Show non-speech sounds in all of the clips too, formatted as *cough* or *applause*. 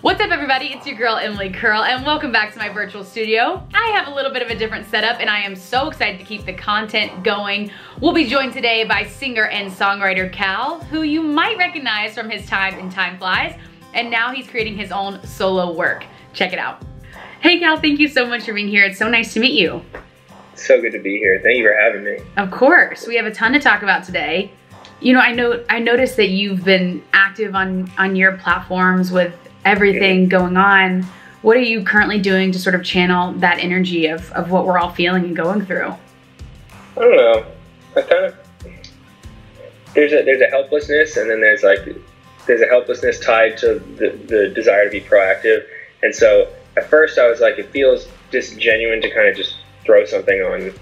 What's up everybody, it's your girl Emily Curl and welcome back to my virtual studio. I have a little bit of a different setup and I am so excited to keep the content going. We'll be joined today by singer and songwriter Cal, who you might recognize from his time in Timeflies, and now he's creating his own solo work. Check it out. Hey Cal, thank you so much for being here. It's so nice to meet you. So good to be here. Thank you for having me. Of course, we have a ton to talk about today. You know, I know I noticed that you've been active on on your platforms with everything going on, what are you currently doing to sort of channel that energy of, of what we're all feeling and going through? I don't know. I kind of there's a there's a helplessness, and then there's like there's a helplessness tied to the, the desire to be proactive. And so at first I was like, it feels just genuine to kind of just throw something on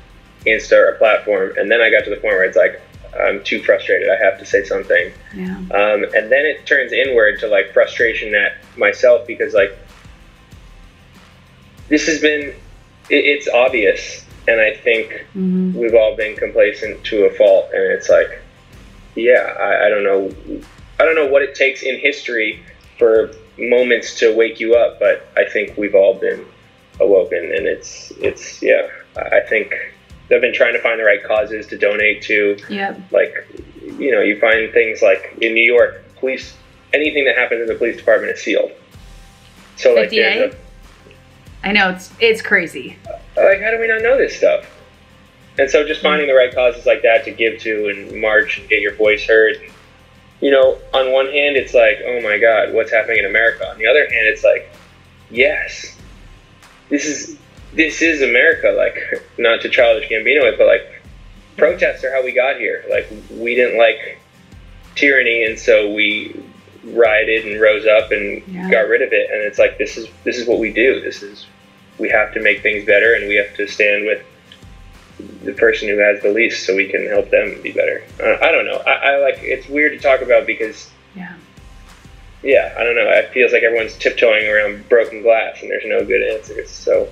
Insta or a platform, and then I got to the point where it's like, I'm too frustrated. I have to say something. Yeah. Um, and then it turns inward to like frustration at myself because like this has been, it, it's obvious. And I think mm-hmm. we've all been complacent to a fault. And it's like, yeah, I, I don't know. I don't know what it takes in history for moments to wake you up, but I think we've all been awoken and it's, it's, yeah, I think I've been trying to find the right causes to donate to. Yeah. Like, you know, you find things like in New York, police, anything that happens in the police department is sealed. So like, a, I know it's it's crazy. Like, how do we not know this stuff? And so, just mm. finding the right causes like that to give to and march and get your voice heard. You know, on one hand, it's like, oh my God, what's happening in America? On the other hand, it's like, yes, this is this is America. Like, *laughs* not to childish Gambino it, but like, protests are how we got here. Like, we didn't like tyranny, and so we rioted and rose up and yeah. got rid of it. And it's like, this is this is what we do. This is we have to make things better, and we have to stand with the person who has the least, so we can help them be better. Uh, I don't know. I, I like it's weird to talk about because. Yeah. Yeah, I don't know. It feels like everyone's tiptoeing around broken glass, and there's no good answers. So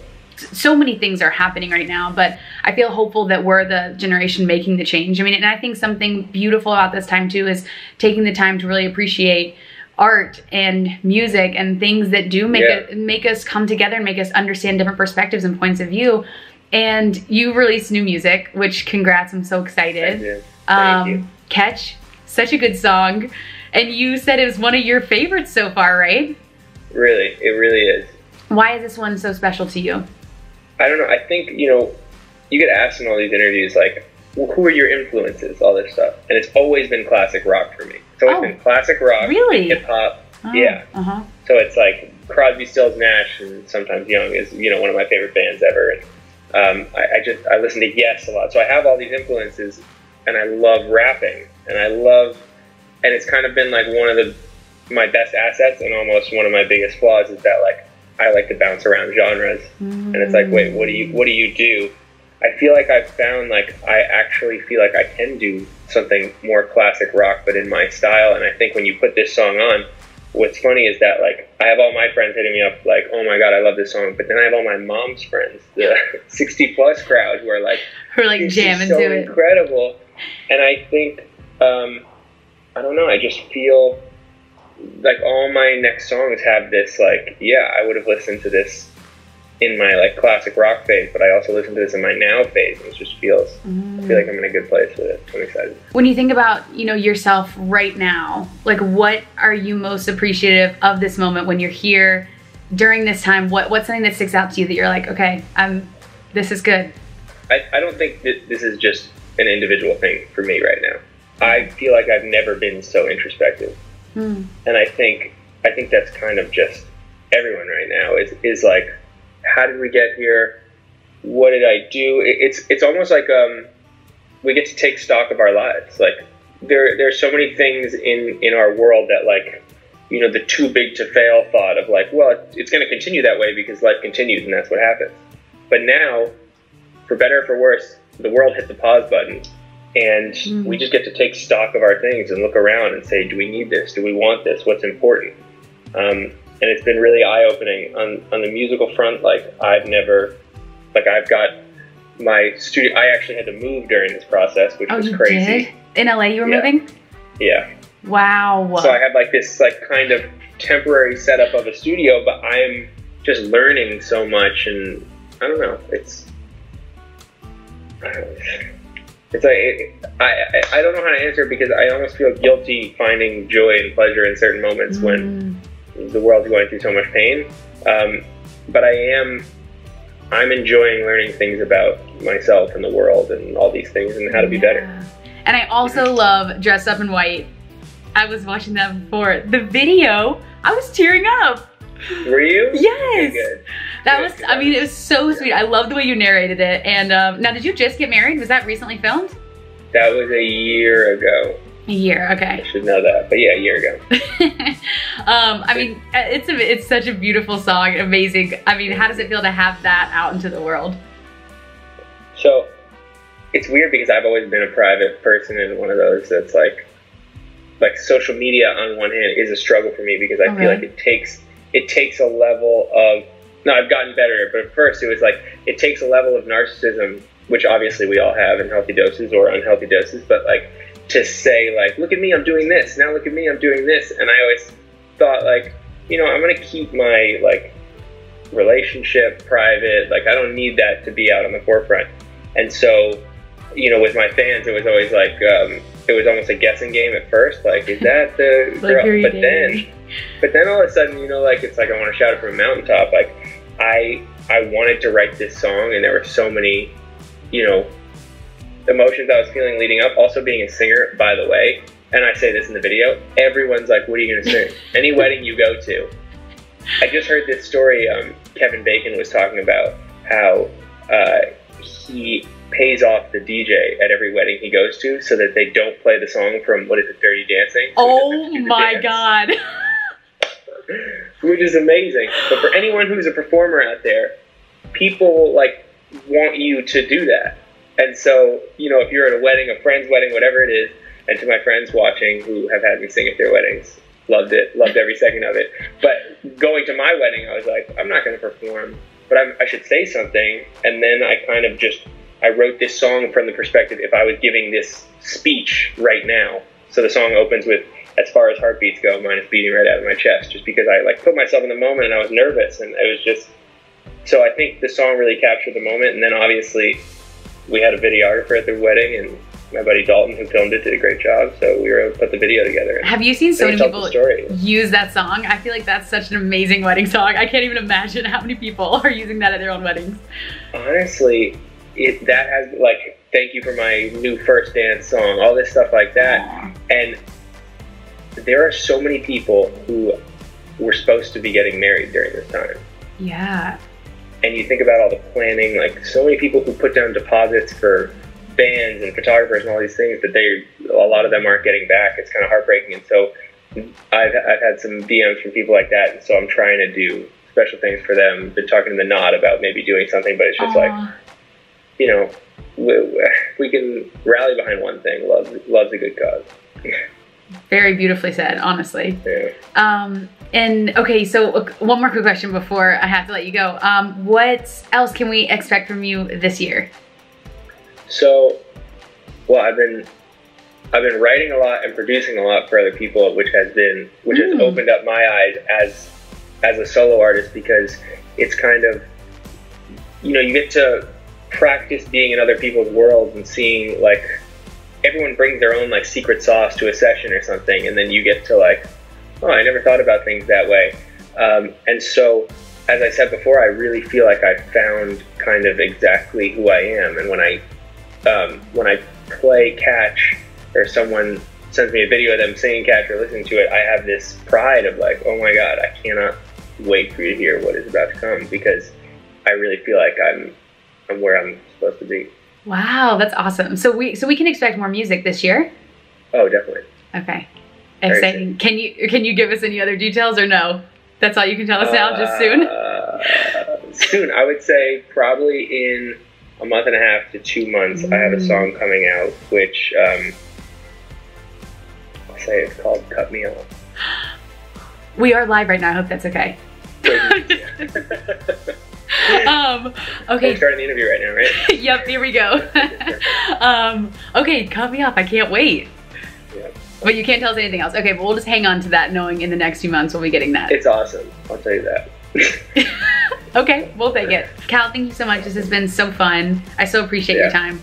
so many things are happening right now, but I feel hopeful that we're the generation making the change. I mean, and I think something beautiful about this time too is taking the time to really appreciate art and music and things that do make yeah. it make us come together and make us understand different perspectives and points of view. And you released new music, which congrats, I'm so excited. Thank you. Thank um, you. Catch, such a good song. And you said it was one of your favorites so far, right? Really, it really is. Why is this one so special to you? I don't know. I think you know, you get asked in all these interviews like, well, who are your influences, all this stuff, and it's always been classic rock for me. It's always oh, been classic rock, really, hip hop, oh, yeah. Uh-huh. So it's like Crosby, Stills, Nash, and sometimes Young is you know one of my favorite bands ever, and um, I, I just I listen to Yes a lot, so I have all these influences, and I love rapping, and I love, and it's kind of been like one of the my best assets and almost one of my biggest flaws is that like I like to bounce around genres, mm-hmm. and it's like, wait, what do you what do you do? I feel like I've found like I actually feel like I can do something more classic rock, but in my style. And I think when you put this song on, what's funny is that like I have all my friends hitting me up like, oh my god, I love this song, but then I have all my mom's friends, the *laughs* 60 plus crowd, who are like, *laughs* who are like jamming so to it, incredible. And I think, um, I don't know, I just feel like all my next songs have this like yeah I would have listened to this in my like classic rock phase, but I also listen to this in my now phase, and it just feels mm. I feel like I'm in a good place with it. I'm excited. When you think about you know yourself right now, like what are you most appreciative of this moment when you're here during this time? What what's something that sticks out to you that you're like, okay, I'm this is good. I, I don't think that this is just an individual thing for me right now. I feel like I've never been so introspective. Mm. And I think I think that's kind of just everyone right now is is like, how did we get here? What did I do? It, it's it's almost like um, we get to take stock of our lives. Like there there's so many things in in our world that like you know the too big to fail thought of like well it's going to continue that way because life continues and that's what happens. But now, for better or for worse, the world hit the pause button and mm-hmm. we just get to take stock of our things and look around and say, do we need this? Do we want this? What's important? Um, and it's been really eye opening on, on the musical front. Like I've never, like I've got my studio. I actually had to move during this process, which oh, was crazy. Did? In LA, you were yeah. moving? Yeah. Wow. So I had like this like kind of temporary setup of a studio, but I'm just learning so much, and I don't know. It's I don't know. It's like it, I, I I don't know how to answer it because I almost feel guilty finding joy and pleasure in certain moments mm. when the world's going through so much pain. Um, but I am I'm enjoying learning things about myself and the world and all these things and how to be yeah. better. And I also love Dressed Up in White. I was watching that before. The video, I was tearing up. Were you? Yes. Okay, that good, was, good. I mean, it was so sweet. I love the way you narrated it. And um, now, did you just get married? Was that recently filmed? That was a year ago. A year, okay. I should know that, but yeah, a year ago. *laughs* um, I mean, it's a, it's such a beautiful song, amazing. I mean, how does it feel to have that out into the world? So, it's weird because I've always been a private person and one of those that's like, like social media on one hand is a struggle for me because I okay. feel like it takes it takes a level of no, I've gotten better, but at first it was like it takes a level of narcissism, which obviously we all have in healthy doses or unhealthy doses, but like to say like, look at me, I'm doing this. Now look at me, I'm doing this. And I always thought like, you know, I'm gonna keep my like relationship private. Like I don't need that to be out on the forefront. And so, you know, with my fans, it was always like, um, it was almost a guessing game at first. Like, is that the *laughs* girl? But then, but then all of a sudden, you know, like it's like I want to shout it from a mountaintop. Like, I I wanted to write this song, and there were so many, you know, emotions I was feeling leading up. Also, being a singer, by the way, and I say this in the video, everyone's like, "What are you gonna sing?" *laughs* Any wedding you go to. I just heard this story. Um, Kevin Bacon was talking about how uh, he pays off the DJ at every wedding he goes to so that they don't play the song from what is it, Dirty Dancing? So oh my god. *laughs* Which is amazing. But for anyone who's a performer out there, people like want you to do that. And so, you know, if you're at a wedding, a friend's wedding, whatever it is, and to my friends watching who have had me sing at their weddings, loved it, loved every second of it. But going to my wedding, I was like, I'm not going to perform, but I'm, I should say something. And then I kind of just I wrote this song from the perspective if I was giving this speech right now. So the song opens with as far as heartbeats go, mine is beating right out of my chest, just because I like put myself in the moment and I was nervous and it was just. So I think the song really captured the moment, and then obviously we had a videographer at the wedding, and my buddy Dalton who filmed it did a great job. So we were able to put the video together. Have you seen so many people use that song? I feel like that's such an amazing wedding song. I can't even imagine how many people *laughs* are using that at their own weddings. Honestly, it that has like thank you for my new first dance song, all this stuff like that. And there are so many people who were supposed to be getting married during this time. Yeah. And you think about all the planning, like so many people who put down deposits for bands and photographers and all these things that they a lot of them aren't getting back. It's kind of heartbreaking. And so I've I've had some DMs from people like that, and so I'm trying to do special things for them. Been talking to the Knot about maybe doing something, but it's just Aww. like you know, we, we can rally behind one thing. Love, love's a good cause. Very beautifully said, honestly. Yeah. Um, and okay, so one more quick question before I have to let you go. Um, what else can we expect from you this year? So, well, I've been I've been writing a lot and producing a lot for other people, which has been which mm. has opened up my eyes as as a solo artist because it's kind of you know you get to practice being in other people's worlds and seeing like everyone brings their own like secret sauce to a session or something, and then you get to like, oh, I never thought about things that way. Um, and so, as I said before, I really feel like I found kind of exactly who I am. And when I um, when I play catch or someone sends me a video of them singing catch or listening to it, I have this pride of like, oh my god, I cannot wait for you to hear what is about to come because I really feel like I'm I'm where I'm supposed to be. Wow, that's awesome. So we so we can expect more music this year? Oh, definitely. Okay. Exciting. Can you can you give us any other details or no? That's all you can tell us now, just soon? Uh, soon. I would say probably in a month and a half to two months, mm. I have a mm. song coming out, which um, I'll say it's called Cut Me Off. *gasps* We are live right now. I hope that's okay. *laughs* *laughs* *laughs* um, okay. I'm starting the interview right now, right? *laughs* yep, here we go. *laughs* um, okay, cut me off. I can't wait. Yep. But you can't tell us anything else. Okay, but we'll just hang on to that knowing in the next few months we'll be getting that. It's awesome. I'll tell you that. okay, we'll take it. Cal, thank you so much. This has been so fun. I so appreciate yeah. your time.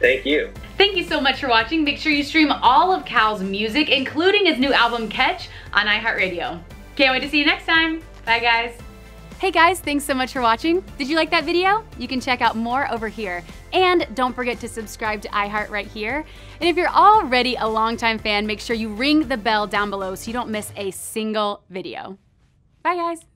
Thank you. Thank you so much for watching. Make sure you stream all of Cal's music, including his new album Catch, on iHeartRadio. Can't wait to see you next time. Bye, guys. Hey guys, thanks so much for watching. Did you like that video? You can check out more over here. And don't forget to subscribe to iHeart right here. And if you're already a longtime fan, make sure you ring the bell down below so you don't miss a single video. Bye guys.